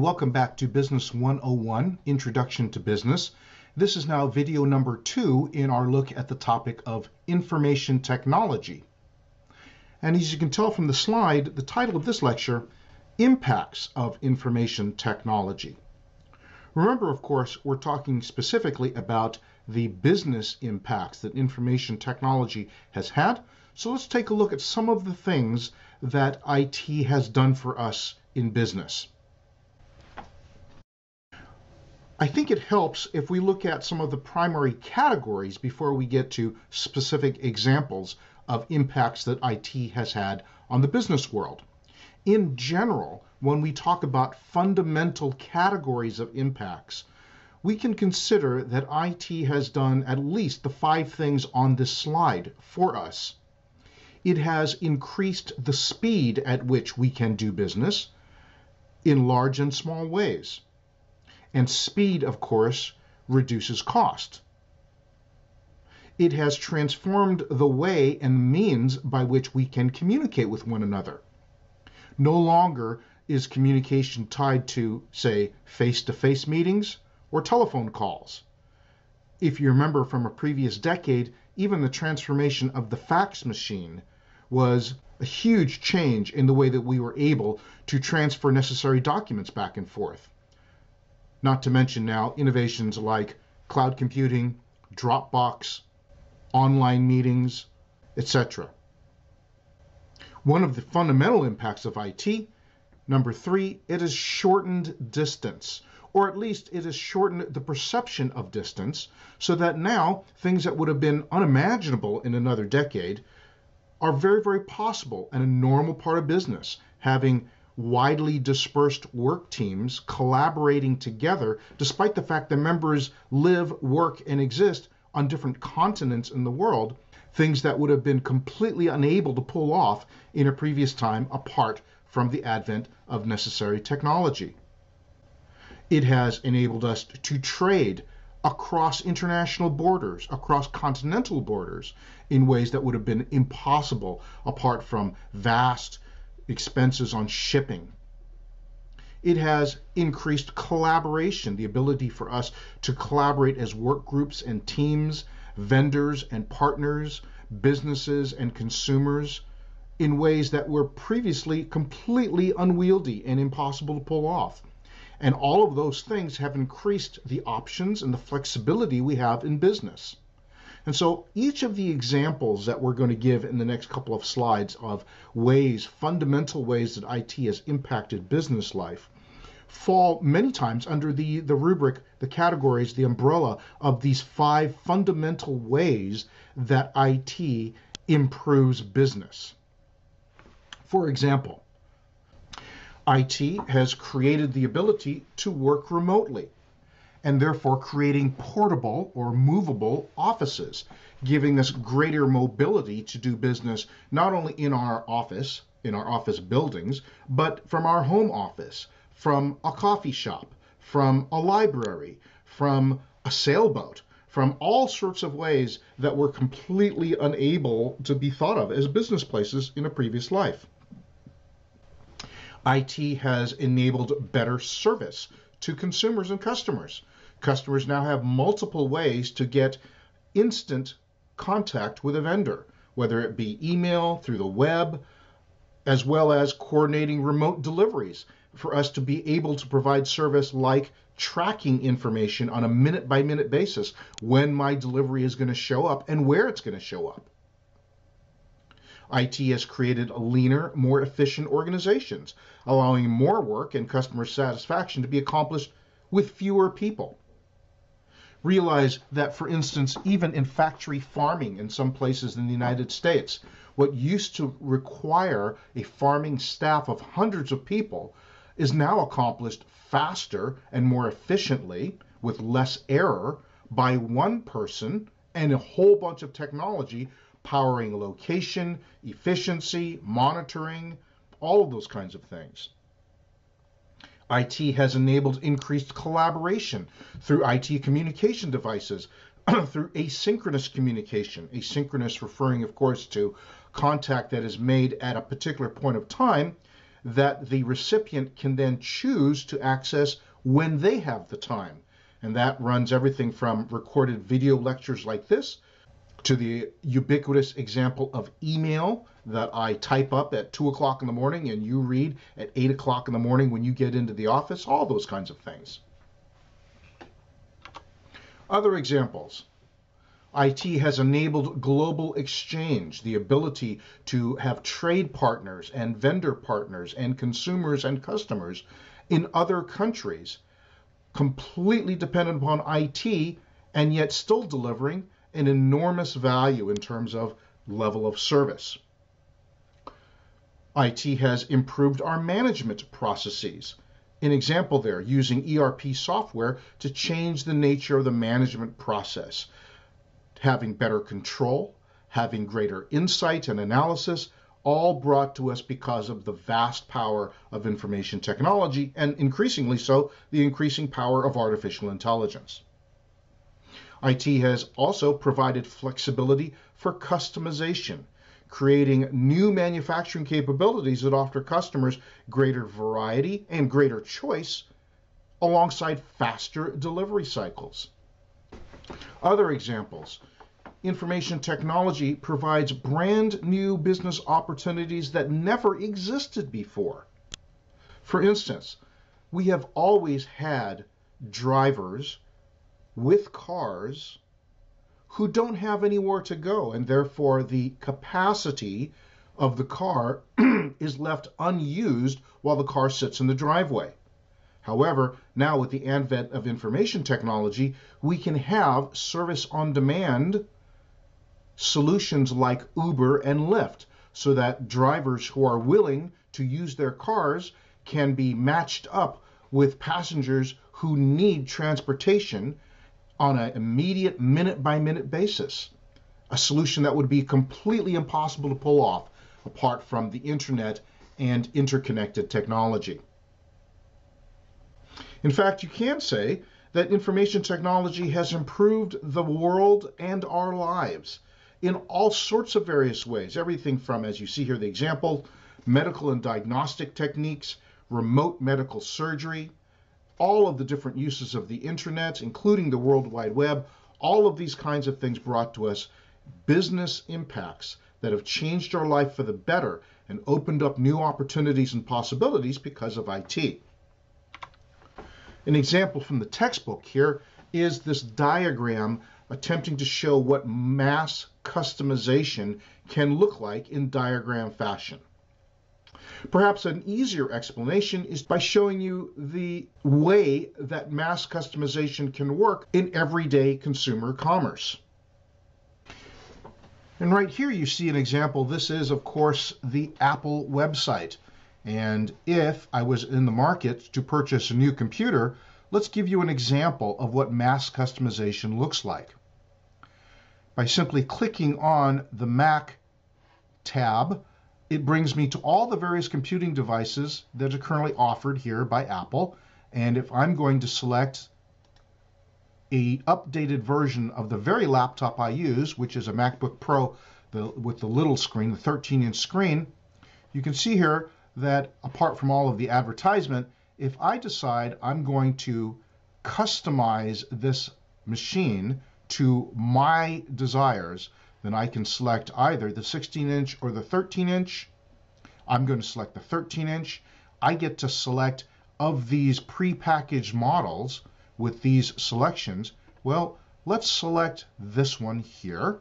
Welcome back to Business 101 Introduction to Business. This is now video number two in our look at the topic of information technology. And as you can tell from the slide, the title of this lecture, Impacts of Information Technology. Remember, of course, we're talking specifically about the business impacts that information technology has had. So let's take a look at some of the things that IT has done for us in business. I think it helps if we look at some of the primary categories before we get to specific examples of impacts that IT has had on the business world. In general, when we talk about fundamental categories of impacts, we can consider that IT has done at least the five things on this slide for us. It has increased the speed at which we can do business in large and small ways. And speed, of course, reduces cost. It has transformed the way and means by which we can communicate with one another. No longer is communication tied to, say, face to face meetings or telephone calls. If you remember from a previous decade, even the transformation of the fax machine was a huge change in the way that we were able to transfer necessary documents back and forth not to mention now innovations like cloud computing, Dropbox, online meetings, etc. One of the fundamental impacts of IT, number three, it has shortened distance, or at least it has shortened the perception of distance, so that now things that would have been unimaginable in another decade are very, very possible and a normal part of business, having widely dispersed work teams collaborating together, despite the fact that members live, work, and exist on different continents in the world, things that would have been completely unable to pull off in a previous time apart from the advent of necessary technology. It has enabled us to trade across international borders, across continental borders, in ways that would have been impossible apart from vast expenses on shipping. It has increased collaboration, the ability for us to collaborate as work groups and teams, vendors and partners, businesses and consumers in ways that were previously completely unwieldy and impossible to pull off. And all of those things have increased the options and the flexibility we have in business. And so each of the examples that we're going to give in the next couple of slides of ways, fundamental ways that IT has impacted business life, fall many times under the, the rubric, the categories, the umbrella of these five fundamental ways that IT improves business. For example, IT has created the ability to work remotely and therefore creating portable or movable offices, giving us greater mobility to do business not only in our office, in our office buildings, but from our home office, from a coffee shop, from a library, from a sailboat, from all sorts of ways that were completely unable to be thought of as business places in a previous life. IT has enabled better service to consumers and customers. Customers now have multiple ways to get instant contact with a vendor, whether it be email, through the web, as well as coordinating remote deliveries for us to be able to provide service like tracking information on a minute by minute basis when my delivery is going to show up and where it's going to show up. IT has created leaner, more efficient organizations, allowing more work and customer satisfaction to be accomplished with fewer people. Realize that, for instance, even in factory farming in some places in the United States, what used to require a farming staff of hundreds of people is now accomplished faster and more efficiently with less error by one person and a whole bunch of technology powering location, efficiency, monitoring, all of those kinds of things. IT has enabled increased collaboration through IT communication devices, through asynchronous communication. Asynchronous referring, of course, to contact that is made at a particular point of time that the recipient can then choose to access when they have the time. And that runs everything from recorded video lectures like this to the ubiquitous example of email that I type up at 2 o'clock in the morning and you read at 8 o'clock in the morning when you get into the office, all those kinds of things. Other examples. IT has enabled global exchange, the ability to have trade partners and vendor partners and consumers and customers in other countries, completely dependent upon IT and yet still delivering an enormous value in terms of level of service. IT has improved our management processes. An example there, using ERP software to change the nature of the management process, having better control, having greater insight and analysis, all brought to us because of the vast power of information technology and increasingly so, the increasing power of artificial intelligence. IT has also provided flexibility for customization, creating new manufacturing capabilities that offer customers greater variety and greater choice alongside faster delivery cycles. Other examples. Information technology provides brand new business opportunities that never existed before. For instance, we have always had drivers with cars who don't have anywhere to go, and therefore the capacity of the car is left unused while the car sits in the driveway. However, now with the advent of information technology, we can have service on demand solutions like Uber and Lyft so that drivers who are willing to use their cars can be matched up with passengers who need transportation on an immediate minute by minute basis. A solution that would be completely impossible to pull off apart from the internet and interconnected technology. In fact, you can say that information technology has improved the world and our lives in all sorts of various ways. Everything from, as you see here, the example, medical and diagnostic techniques, remote medical surgery, all of the different uses of the internet, including the World Wide Web, all of these kinds of things brought to us business impacts that have changed our life for the better and opened up new opportunities and possibilities because of IT. An example from the textbook here is this diagram attempting to show what mass customization can look like in diagram fashion. Perhaps an easier explanation is by showing you the way that mass customization can work in everyday consumer commerce. And right here you see an example. This is, of course, the Apple website. And if I was in the market to purchase a new computer, let's give you an example of what mass customization looks like. By simply clicking on the Mac tab, it brings me to all the various computing devices that are currently offered here by Apple. And if I'm going to select a updated version of the very laptop I use, which is a MacBook Pro the, with the little screen, the 13 inch screen, you can see here that apart from all of the advertisement, if I decide I'm going to customize this machine to my desires, then I can select either the 16 inch or the 13 inch. I'm going to select the 13 inch. I get to select of these pre-packaged models with these selections. Well, let's select this one here.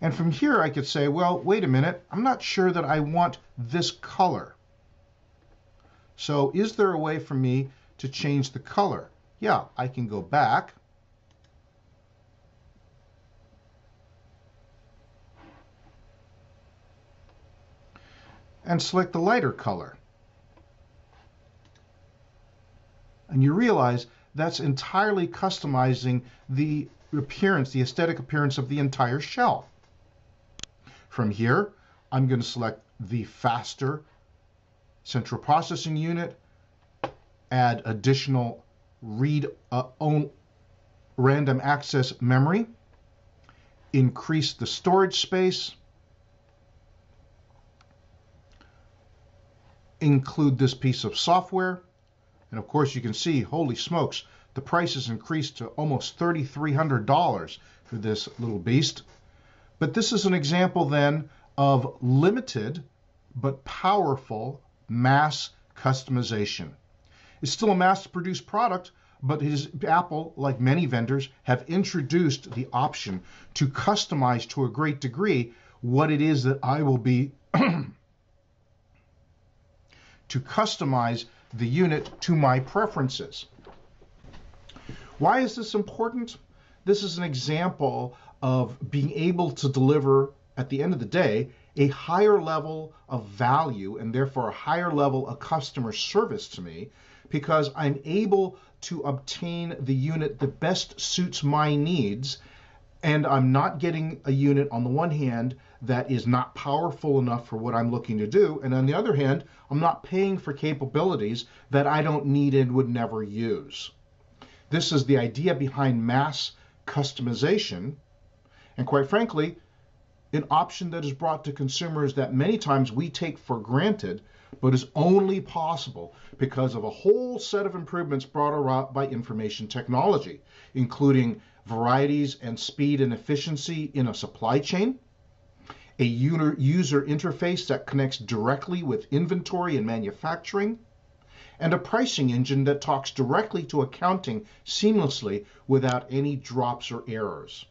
And from here, I could say, well, wait a minute, I'm not sure that I want this color. So is there a way for me to change the color? Yeah, I can go back. and select the lighter color. And you realize that's entirely customizing the appearance, the aesthetic appearance of the entire shell. From here, I'm going to select the faster central processing unit, add additional read uh, own random access memory, increase the storage space, include this piece of software. And of course, you can see, holy smokes, the price has increased to almost $3,300 for this little beast. But this is an example then of limited but powerful mass customization. It's still a mass produced product, but his, Apple, like many vendors, have introduced the option to customize to a great degree what it is that I will be to customize the unit to my preferences. Why is this important? This is an example of being able to deliver, at the end of the day, a higher level of value and therefore a higher level of customer service to me because I'm able to obtain the unit that best suits my needs. And I'm not getting a unit on the one hand that is not powerful enough for what I'm looking to do. And on the other hand, I'm not paying for capabilities that I don't need and would never use. This is the idea behind mass customization. And quite frankly, an option that is brought to consumers that many times we take for granted, but is only possible because of a whole set of improvements brought about by information technology, including varieties and speed and efficiency in a supply chain, a user interface that connects directly with inventory and manufacturing, and a pricing engine that talks directly to accounting seamlessly without any drops or errors.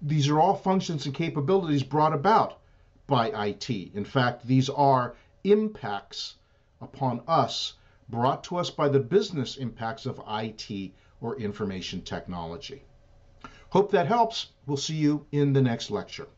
These are all functions and capabilities brought about by IT. In fact, these are impacts upon us brought to us by the business impacts of IT or information technology. Hope that helps. We'll see you in the next lecture.